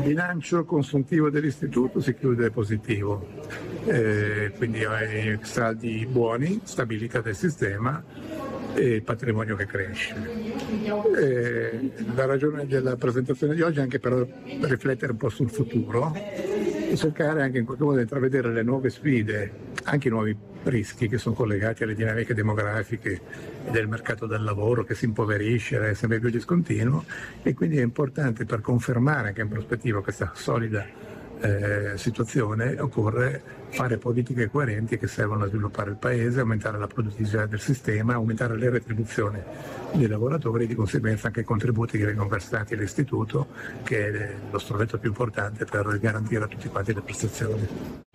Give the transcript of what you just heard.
Il bilancio consuntivo dell'istituto si chiude positivo, eh, quindi hai saldi buoni, stabilità del sistema e il patrimonio che cresce. Eh, la ragione della presentazione di oggi è anche per riflettere un po' sul futuro e cercare anche in qualche modo di intravedere le nuove sfide, anche i nuovi rischi che sono collegati alle dinamiche demografiche del mercato del lavoro che si impoverisce, è sempre più discontinuo e quindi è importante per confermare anche in prospettiva questa solida eh, situazione occorre fare politiche coerenti che servono a sviluppare il paese, aumentare la produttività del sistema, aumentare le retribuzioni dei lavoratori e di conseguenza anche i contributi che vengono versati all'istituto che è lo strumento più importante per garantire a tutti quanti le prestazioni.